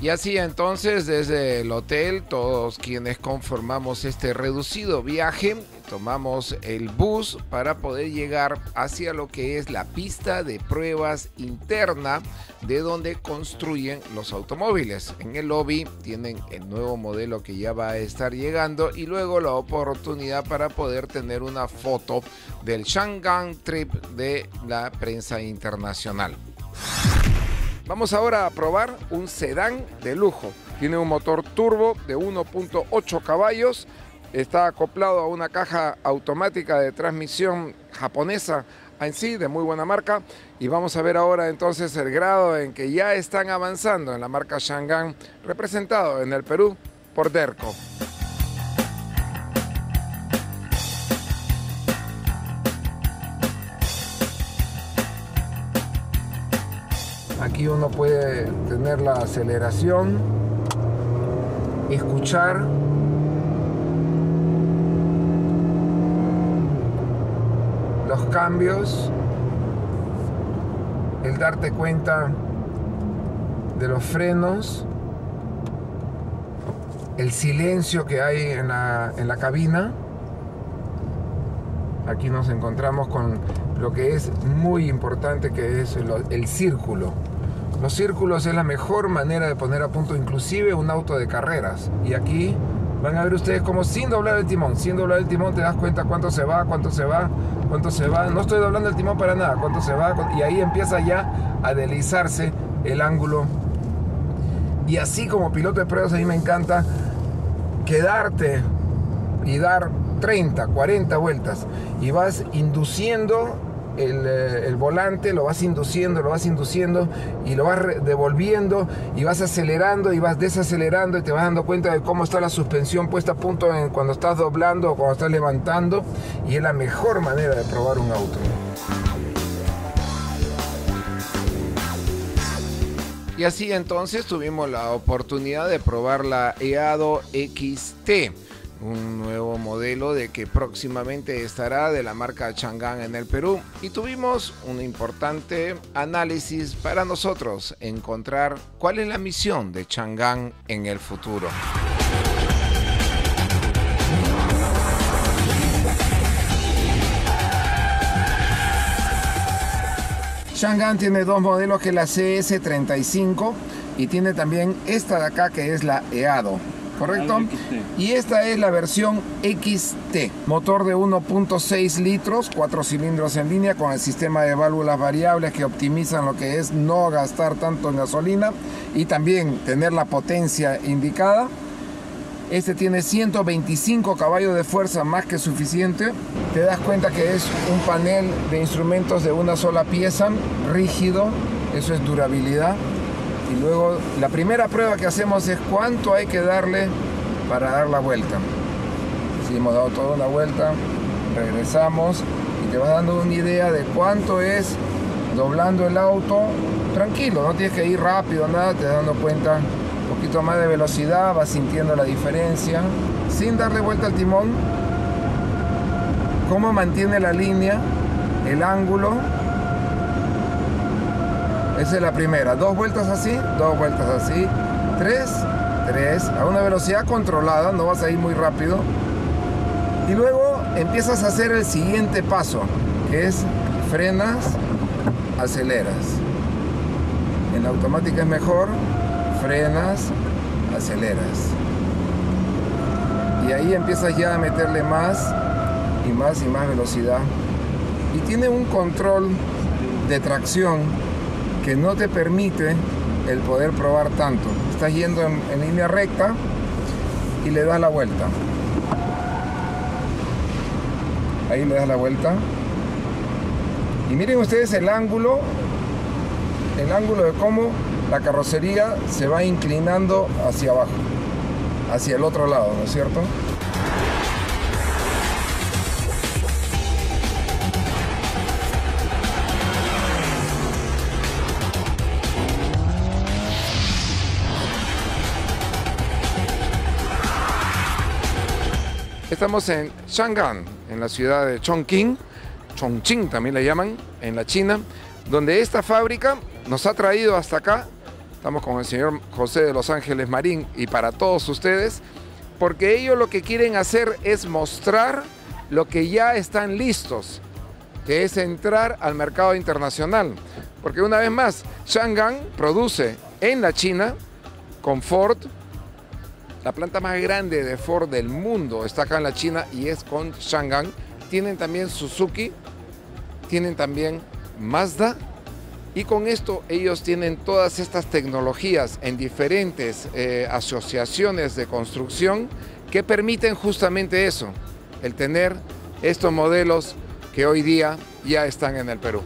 Y así entonces desde el hotel todos quienes conformamos este reducido viaje tomamos el bus para poder llegar hacia lo que es la pista de pruebas interna de donde construyen los automóviles. En el lobby tienen el nuevo modelo que ya va a estar llegando y luego la oportunidad para poder tener una foto del Shanghai Trip de la prensa internacional. Vamos ahora a probar un sedán de lujo. Tiene un motor turbo de 1.8 caballos. Está acoplado a una caja automática de transmisión japonesa en sí, de muy buena marca. Y vamos a ver ahora entonces el grado en que ya están avanzando en la marca Shangan, representado en el Perú por Derco. Aquí uno puede tener la aceleración, escuchar los cambios, el darte cuenta de los frenos, el silencio que hay en la, en la cabina. Aquí nos encontramos con lo que es muy importante que es el, el círculo. Los círculos es la mejor manera de poner a punto inclusive un auto de carreras. Y aquí van a ver ustedes como sin doblar el timón, sin doblar el timón te das cuenta cuánto se va, cuánto se va, cuánto se va. No estoy doblando el timón para nada, cuánto se va. Y ahí empieza ya a deslizarse el ángulo. Y así como piloto de pruebas a mí me encanta quedarte y dar 30, 40 vueltas y vas induciendo eh, el, volante, lo vas induciendo, lo vas induciendo y lo vas devolviendo y vas acelerando y vas desacelerando y te vas dando cuenta de cómo está la suspensión puesta a punto en, cuando estás doblando o cuando estás levantando y es la mejor manera de probar un auto. Y así entonces tuvimos la oportunidad de probar la EADO XT un nuevo modelo de que próximamente estará de la marca Chang'an en el Perú y tuvimos un importante análisis para nosotros encontrar cuál es la misión de Chang'an en el futuro. Chang'an tiene dos modelos que es la CS35 y tiene también esta de acá que es la EADO. ¿Correcto? Y esta es la versión XT, motor de 1.6 litros, 4 cilindros en línea con el sistema de válvulas variables que optimizan lo que es no gastar tanto en gasolina y también tener la potencia indicada. Este tiene 125 caballos de fuerza más que suficiente. Te das cuenta que es un panel de instrumentos de una sola pieza, rígido, eso es durabilidad. Y luego la primera prueba que hacemos es cuánto hay que darle para dar la vuelta. Si hemos dado toda una vuelta, regresamos y te vas dando una idea de cuánto es doblando el auto. Tranquilo, no tienes que ir rápido, nada, te dando cuenta un poquito más de velocidad, vas sintiendo la diferencia, sin darle vuelta al timón, cómo mantiene la línea, el ángulo esa es la primera. Dos vueltas así, dos vueltas así. Tres, tres. A una velocidad controlada, no vas a ir muy rápido. Y luego empiezas a hacer el siguiente paso, que es frenas, aceleras. En automática es mejor, frenas, aceleras. Y ahí empiezas ya a meterle más y más y más velocidad. Y tiene un control de tracción que no te permite el poder probar tanto. Estás yendo en, línea recta y le das la vuelta. Ahí le das la vuelta. Y miren ustedes el ángulo, el ángulo de cómo la carrocería se va inclinando hacia abajo, hacia el otro lado, ¿no es cierto? Estamos en Shanghai, en la ciudad de Chongqing, Chongqing también la llaman, en la China, donde esta fábrica nos ha traído hasta acá Estamos con el señor José de Los Ángeles Marín y para todos ustedes, porque ellos lo que quieren hacer es mostrar lo que ya están listos, que es entrar al mercado internacional. Porque una vez más, Shangang produce en la China con Ford, la planta más grande de Ford del mundo está acá en la China y es con Shangang. Tienen también Suzuki, tienen también Mazda y con esto ellos tienen todas estas tecnologías en diferentes eh, asociaciones de construcción que permiten justamente eso, el tener estos modelos que hoy día ya están en el Perú.